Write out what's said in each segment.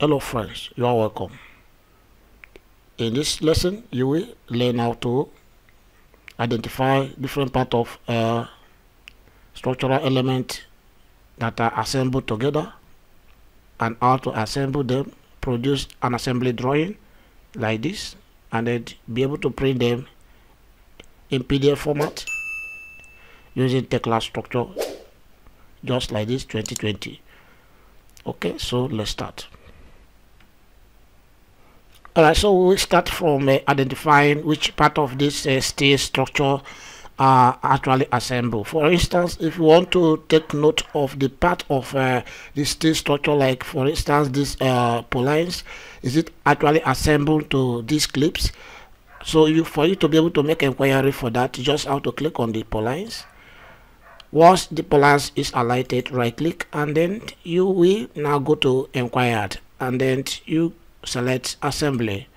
Hello friends, you are welcome. In this lesson, you will learn how to identify different part of uh, structural element that are assembled together and how to assemble them, produce an assembly drawing like this and then be able to print them in PDF format using Tekla structure just like this 2020 okay so let's start all right so we start from uh, identifying which part of this uh, steel structure are actually assembled. For instance if you want to take note of the part of uh, the steel structure like for instance this uh, purlins is it actually assembled to these clips? So you for you to be able to make inquiry for that you just have to click on the purlins once the purlins is highlighted right click and then you will now go to inquired and then you select assembly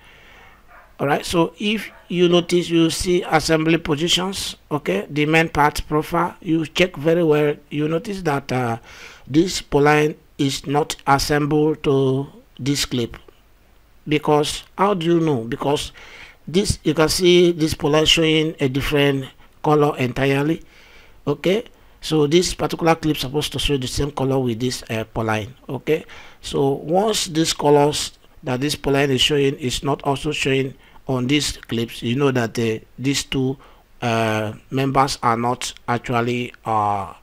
all right so if you notice you see assembly positions okay? The main part profile you check very well. You notice that uh, this purlin is not assembled to this clip. Because how do you know? Because this you can see this purlin showing a different color entirely okay? So this particular clip supposed to show the same color with this uh, purlin okay? So once these colors that this purlin is showing is not also showing on these clips. You know that uh, these two uh, members are not actually uh,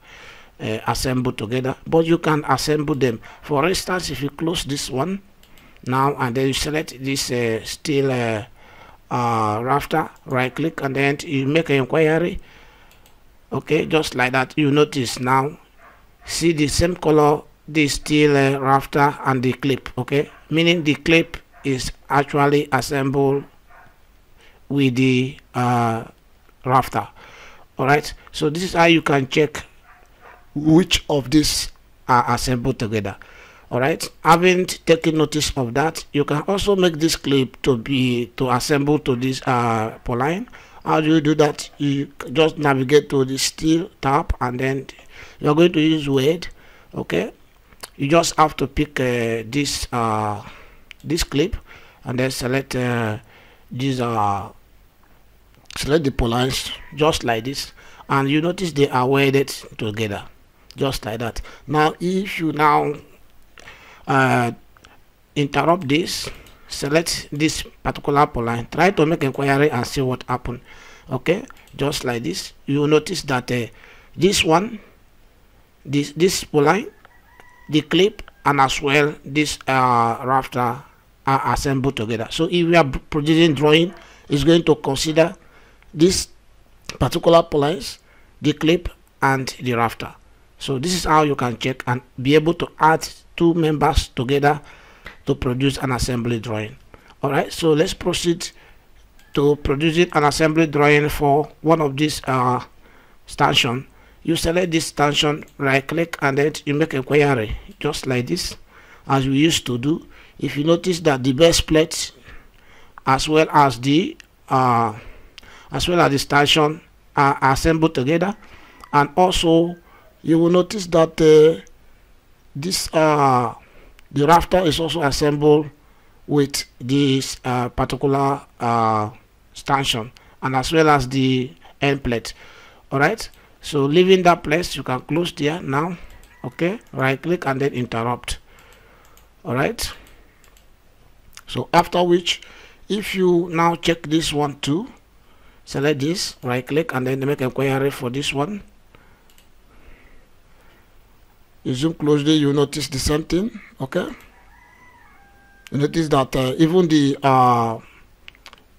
uh, assembled together but you can assemble them. For instance if you close this one now and then you select this uh, steel uh, rafter right click and then you make an inquiry okay just like that. You notice now see the same color the steel rafter and the clip okay meaning the clip is actually assembled with the uh, rafter. All right so this is how you can check which of these are assembled together. All right having taken notice of that you can also make this clip to be to assemble to this uh purlin how do you do that? You just navigate to the steel tab and then you're going to use weld okay you just have to pick uh, this uh this clip and then select uh, these uh select the purlins just like this. And you notice they are welded together just like that. Now if you now uh, interrupt this select this particular purlin try to make inquiry and see what happened okay? Just like this you notice that uh, this one this this purlin the clip and as well this uh, rafter are assembled together. So if we are producing drawing is going to consider this particular purlins the clip and the rafter. So this is how you can check and be able to add two members together to produce an assembly drawing. All right so let's proceed to producing an assembly drawing for one of these uh stanchion you select this stanchion right click and then you make a query just like this as we used to do. If you notice that the base plate as well as the uh as well as the stanchion are assembled together. And also you will notice that uh, this uh the rafter is also assembled with this uh, particular uh, stanchion and as well as the end plate. All right so leaving that place. You can close there now. Okay? Right click and then interrupt. All right so after which if you now check this one too select this right click and then make inquiry for this one. You zoom closely you notice the same thing. Okay? You notice that uh, even the uh,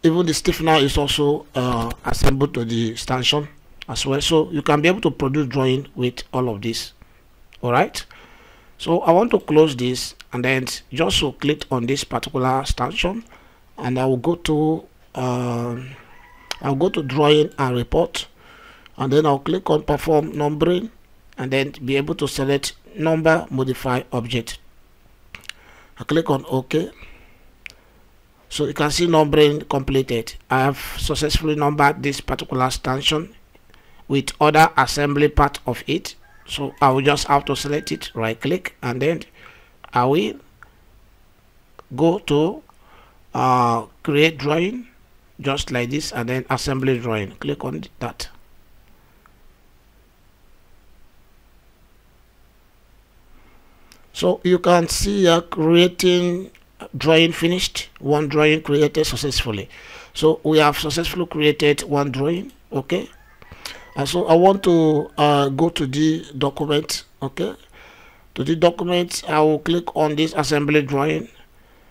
even the stiffener is also uh, assembled to the stanchion as well. So you can be able to produce drawing with all of this. All right so i want to close this and then just so click on this particular stanchion and i will go to um, i'll go to drawing and report and then i'll click on perform numbering and then be able to select number modify object. I click on OK. So you can see numbering completed. I have successfully numbered this particular stanchion with other assembly part of it. So I will just have to select it right click and then I will go to uh, create drawing just like this and then assembly drawing. Click on that. So you can see you're creating drawing finished one drawing created successfully. So we have successfully created one drawing okay and so i want to uh, go to the document okay? To the document i will click on this assembly drawing.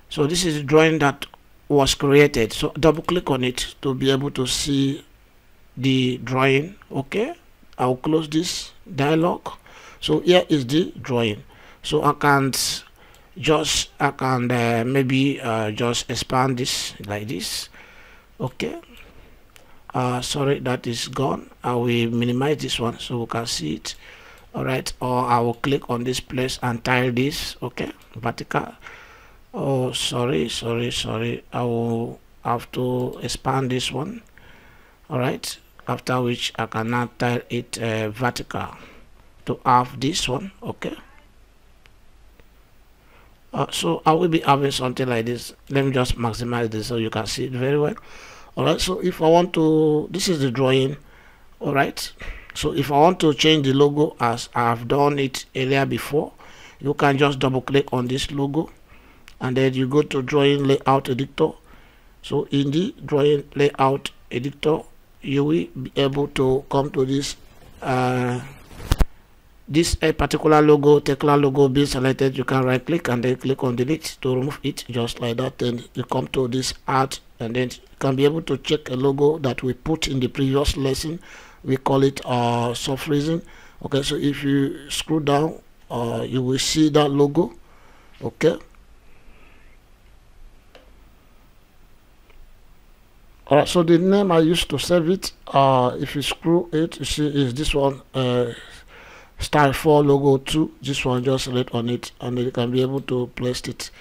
So this is the drawing that was created. So double click on it to be able to see the drawing okay? I'll close this dialog. So here is the drawing. So i can't just i can uh, maybe uh, just expand this like this okay uh, sorry that is gone. I will minimize this one so we can see it. All right or i will click on this place and tile this okay? Vertical. Oh sorry sorry sorry. I will have to expand this one. All right after which i can now tile it uh, vertical to have this one okay? Uh, so i will be having something like this. Let me just maximize this so you can see it very well all right so if i want to this is the drawing all right? So if i want to change the logo as i've done it earlier before you can just double click on this logo and then you go to drawing layout editor. So in the drawing layout editor you will be able to come to this uh, this a particular logo Tekla logo being selected you can right click and then click on delete to remove it just like that. Then you come to this art and then you can be able to check a logo that we put in the previous lesson. We call it uh soft reason okay so if you scroll down uh you will see that logo. Okay. Alright, so the name I used to save it, uh, if you scroll it, you see is this one, uh, style 4 logo 2. This one, just select on it and you can be able to place it.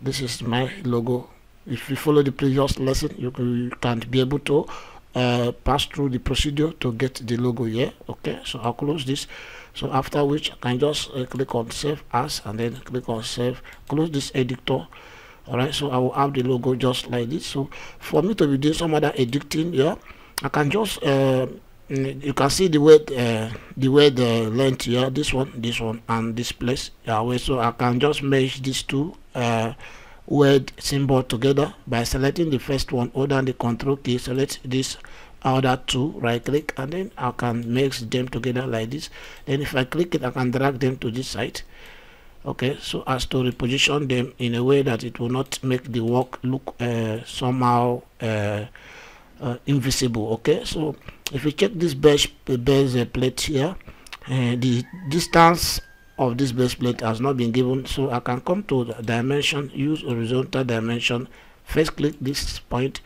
This is my logo. If you follow the previous lesson, you can, you can be able to uh, pass through the procedure to get the logo here. Okay, so I'll close this. So after which I can just uh, click on save as and then click on save, close this editor all right so i will have the logo just like this so for me to be doing some other editing yeah i can just uh, you can see the way uh, the way the length here this one this one and this place yeah so i can just merge these two uh, word symbol together by selecting the first one. Hold down the control key select this other two right click and then i can mix them together like this. Then if i click it i can drag them to this side. Okay so as to reposition them in a way that it will not make the work look uh, somehow uh, uh, invisible okay? So if you check this base base uh, plate here uh, the distance of this base plate has not been given. So I can come to the dimension use horizontal dimension. First click this point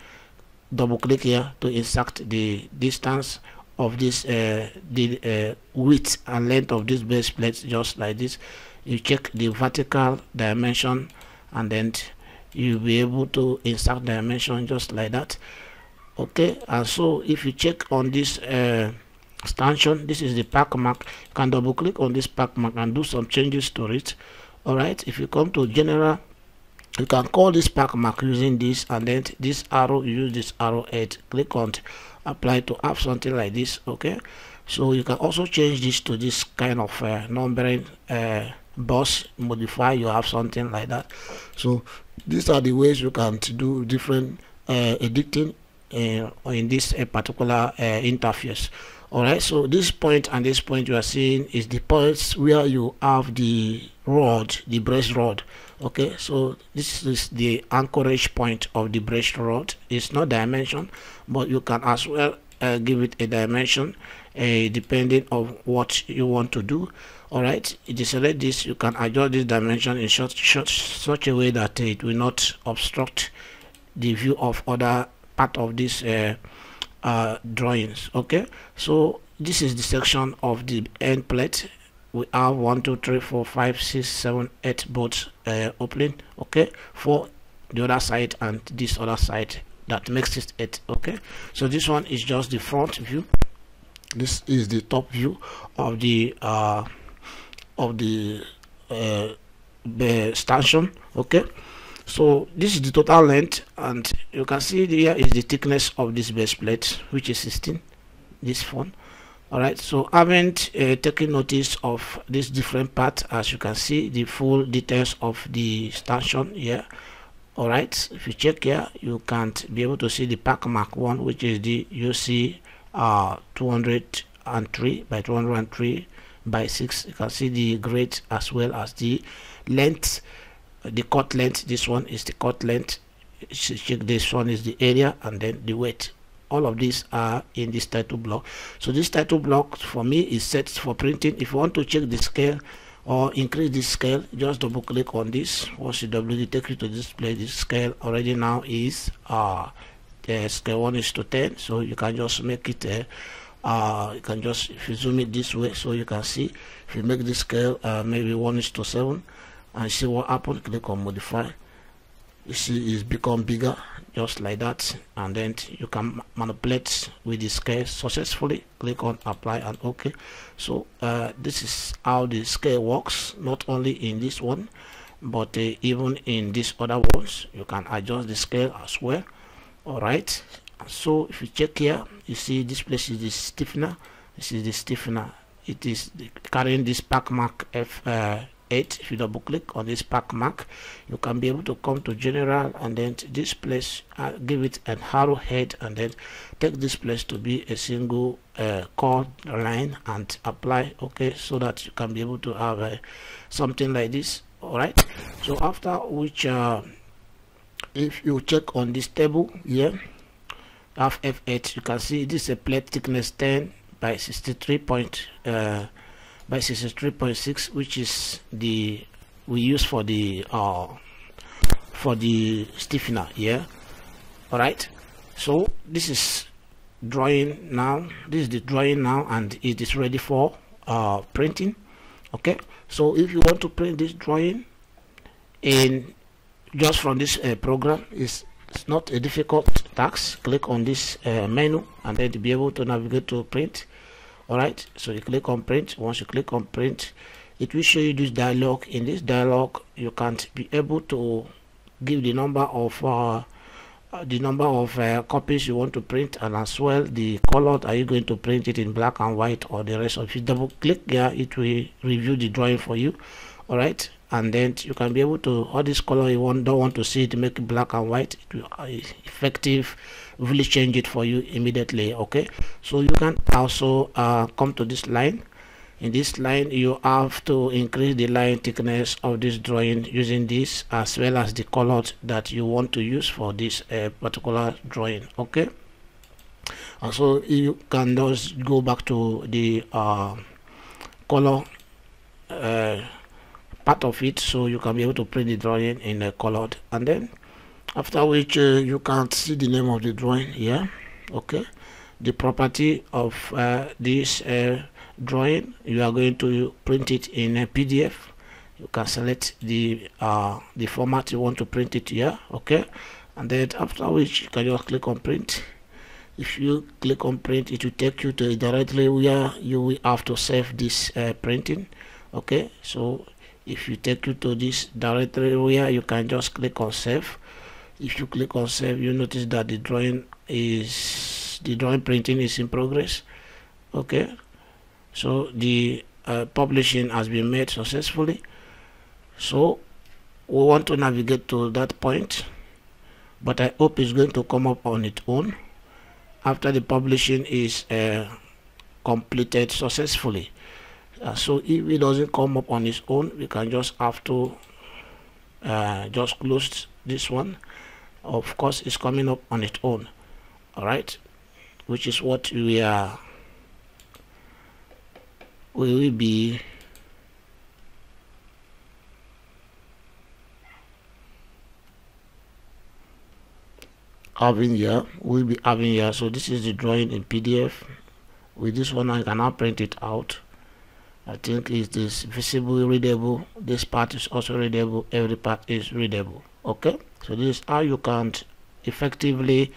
double click here to insert the distance of this uh, the width and length of this base plate just like this. You check the vertical dimension and then you'll be able to insert dimension just like that okay and so if you check on this uh, stanchion this is the part mark. You can double click on this part mark and do some changes to it. All right if you come to general you can call this part mark using this and then this arrow use this arrow head. Click on apply to have something like this okay? So you can also change this to this kind of uh, numbering uh, boss modify you have something like that. So these are the ways you can do different uh, editing in this uh, particular uh, interface. All right so this point and this point you are seeing is the points where you have the rod the brace rod. Okay so this is the anchorage point of the brace rod. It's not dimension but you can as well uh, give it a dimension uh, depending on what you want to do. All right if you select this you can adjust this dimension in short, short such a way that it will not obstruct the view of other part of this uh, uh, drawings okay? So this is the section of the end plate. We have one two three four five six seven eight bolts uh, opening okay? For the other side and this other side that makes it eight okay? So this one is just the front view. This is the top view of the uh, of the uh, the stanchion okay so this is the total length and you can see here is the thickness of this base plate which is 16 this phone. All right so i haven't uh, taken notice of this different part. As you can see the full details of the stanchion here. All right if you check here you can't be able to see the part mark one which is the uc uh 203 by 203 by 6 you can see the grade as well as the length the cut length this one is the cut length check this one is the area and then the weight all of these are in this title block. So this title block for me is set for printing. If you want to check the scale or increase the scale just double click on this. Once you double take you to display this scale already now is uh the scale 1 is to 10 so you can just make it uh, uh you can just if you zoom it this way so you can see. If you make this scale uh, maybe 1 is to 7 and see what happened click on modify you see it's become bigger just like that. And then you can manipulate with the scale successfully. Click on apply and ok. So uh, this is how the scale works not only in this one but uh, even in these other ones you can adjust the scale as well. All right. So if you check here you see this place is the stiffener. This is the stiffener. It is carrying this part mark f uh, 8 if you double click on this part mark you can be able to come to general and then this place uh, give it an arrow head and then take this place to be a single uh, chord line and apply okay so that you can be able to have uh, something like this all right so after which uh, if you check on this table here have f8 you can see this is a plate thickness 10 by 63 point uh, by 63.6 which is the we use for the uh for the stiffener here all right so this is drawing now this is the drawing now and it is ready for uh printing okay? So if you want to print this drawing in just from this uh, program is it's not a difficult task. Click on this uh, menu and then to be able to navigate to print all right? So you click on print. Once you click on print it will show you this dialog. In this dialog you can't be able to give the number of uh, uh, the number of uh, copies you want to print. And as well the color are you going to print it in black and white or the rest of it? Double click here it will review the drawing for you. All right and then you can be able to all this color you want don't want to see it make it black and white it will uh, effective really change it for you immediately okay? So you can also uh, come to this line. In this line you have to increase the line thickness of this drawing using this as well as the colors that you want to use for this uh, particular drawing okay? Also you can just go back to the uh, color uh, part of it so you can be able to print the drawing in a colored. And then after which uh, you can see the name of the drawing here okay? The property of uh, this uh, drawing you are going to print it in a pdf you can select the uh, the format you want to print it here okay? And then after which you can just click on print. If you click on print it will take you to directly where you will have to save this uh, printing okay? So if you take you to this directory where you can just click on save. If you click on save you notice that the drawing is the drawing printing is in progress. Okay? So the uh, publishing has been made successfully. So we want to navigate to that point but I hope it's going to come up on its own after the publishing is uh, completed successfully uh, so if it doesn't come up on its own we can just have to uh, just close this one. Of course it's coming up on its own all right which is what we are we will be having here we'll be having here. So this is the drawing in pdf with this one i can now print it out i think it is visible readable. This part is also readable. Every part is readable. Okay? So this is how you can effectively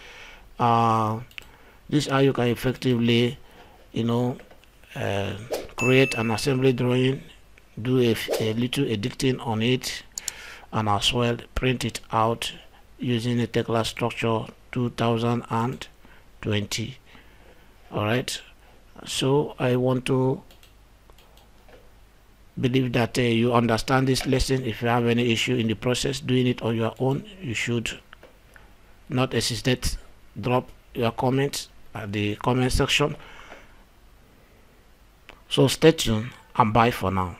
uh, this is how you can effectively you know uh, create an assembly drawing do a, a, little editing on it and as well print it out using the Tekla structure 2020 all right? So I want to believe that uh, you understand this lesson. If you have any issue in the process doing it on your own you should not hesitate. Drop your comments at the comment section. So stay tuned and bye for now